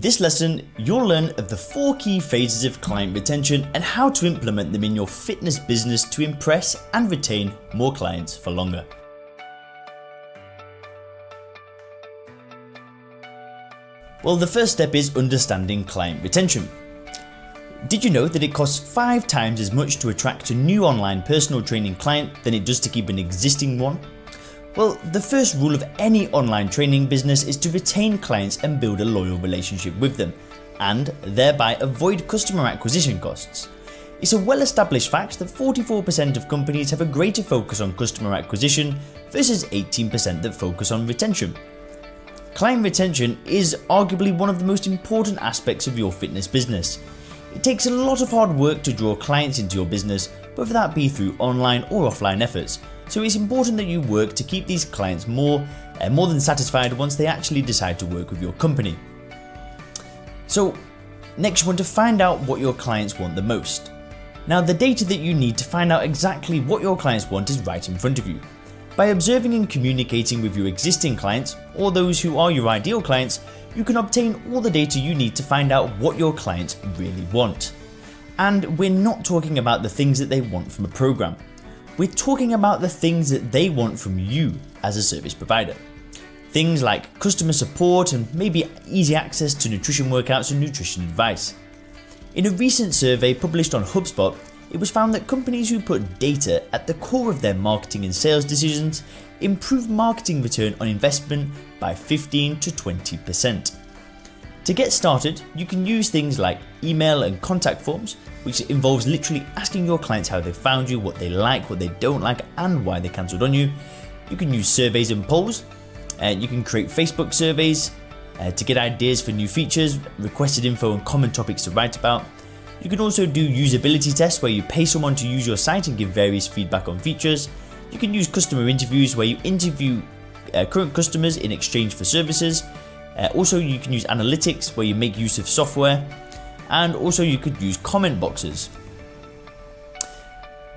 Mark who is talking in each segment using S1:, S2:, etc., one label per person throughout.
S1: In this lesson, you'll learn of the four key phases of client retention and how to implement them in your fitness business to impress and retain more clients for longer. Well, the first step is understanding client retention. Did you know that it costs five times as much to attract a new online personal training client than it does to keep an existing one? Well, the first rule of any online training business is to retain clients and build a loyal relationship with them, and thereby avoid customer acquisition costs. It's a well established fact that 44% of companies have a greater focus on customer acquisition versus 18% that focus on retention. Client retention is arguably one of the most important aspects of your fitness business. It takes a lot of hard work to draw clients into your business, whether that be through online or offline efforts, so it's important that you work to keep these clients more, uh, more than satisfied once they actually decide to work with your company. So next you want to find out what your clients want the most. Now the data that you need to find out exactly what your clients want is right in front of you. By observing and communicating with your existing clients, or those who are your ideal clients, you can obtain all the data you need to find out what your clients really want. And we're not talking about the things that they want from a program. We're talking about the things that they want from you as a service provider. Things like customer support and maybe easy access to nutrition workouts and nutrition advice. In a recent survey published on HubSpot, it was found that companies who put data at the core of their marketing and sales decisions improve marketing return on investment by 15 to 20%. To get started, you can use things like email and contact forms, which involves literally asking your clients how they found you, what they like, what they don't like, and why they cancelled on you. You can use surveys and polls, and you can create Facebook surveys uh, to get ideas for new features, requested info, and common topics to write about. You can also do usability tests where you pay someone to use your site and give various feedback on features. You can use customer interviews where you interview uh, current customers in exchange for services. Uh, also, you can use analytics where you make use of software. And also, you could use comment boxes.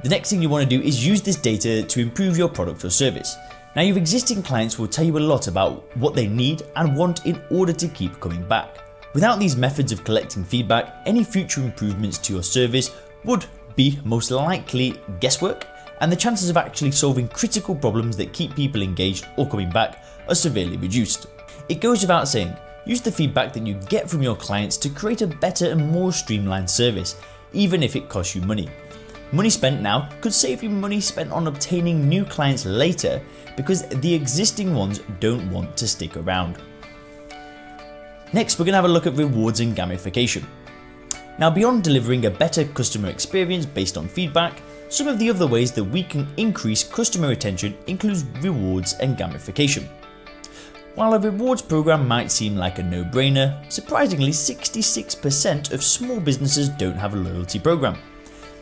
S1: The next thing you want to do is use this data to improve your product or service. Now, your existing clients will tell you a lot about what they need and want in order to keep coming back. Without these methods of collecting feedback, any future improvements to your service would be most likely guesswork, and the chances of actually solving critical problems that keep people engaged or coming back are severely reduced. It goes without saying, use the feedback that you get from your clients to create a better and more streamlined service, even if it costs you money. Money spent now could save you money spent on obtaining new clients later because the existing ones don't want to stick around. Next, we're going to have a look at rewards and gamification. Now, beyond delivering a better customer experience based on feedback, some of the other ways that we can increase customer retention includes rewards and gamification. While a rewards program might seem like a no-brainer, surprisingly 66% of small businesses don't have a loyalty program.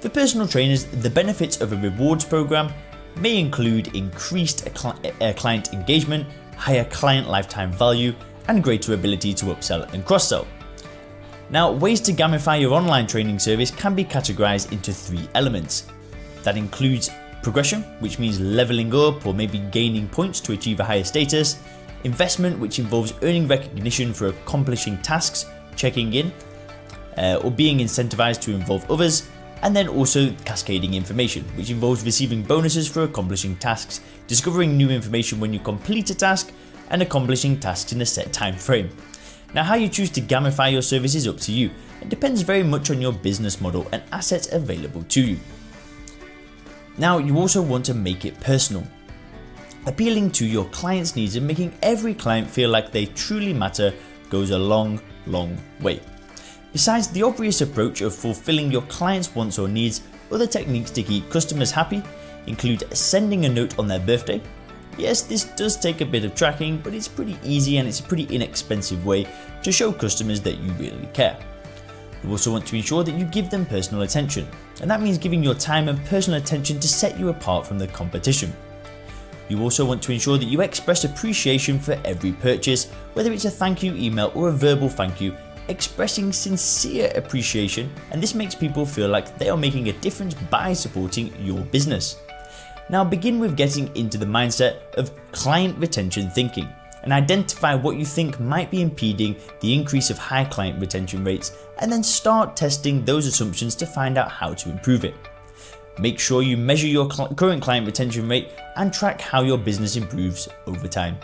S1: For personal trainers, the benefits of a rewards program may include increased client engagement, higher client lifetime value, and greater ability to upsell and cross-sell. Now, ways to gamify your online training service can be categorized into three elements. That includes progression, which means leveling up or maybe gaining points to achieve a higher status, investment, which involves earning recognition for accomplishing tasks, checking in, uh, or being incentivized to involve others, and then also cascading information, which involves receiving bonuses for accomplishing tasks, discovering new information when you complete a task, and accomplishing tasks in a set time frame. Now how you choose to gamify your service is up to you and depends very much on your business model and assets available to you. Now you also want to make it personal. Appealing to your client's needs and making every client feel like they truly matter goes a long, long way. Besides the obvious approach of fulfilling your client's wants or needs, other techniques to keep customers happy include sending a note on their birthday, Yes, this does take a bit of tracking, but it's pretty easy and it's a pretty inexpensive way to show customers that you really care. You also want to ensure that you give them personal attention, and that means giving your time and personal attention to set you apart from the competition. You also want to ensure that you express appreciation for every purchase, whether it's a thank you email or a verbal thank you, expressing sincere appreciation, and this makes people feel like they are making a difference by supporting your business. Now begin with getting into the mindset of client retention thinking, and identify what you think might be impeding the increase of high client retention rates, and then start testing those assumptions to find out how to improve it. Make sure you measure your current client retention rate and track how your business improves over time.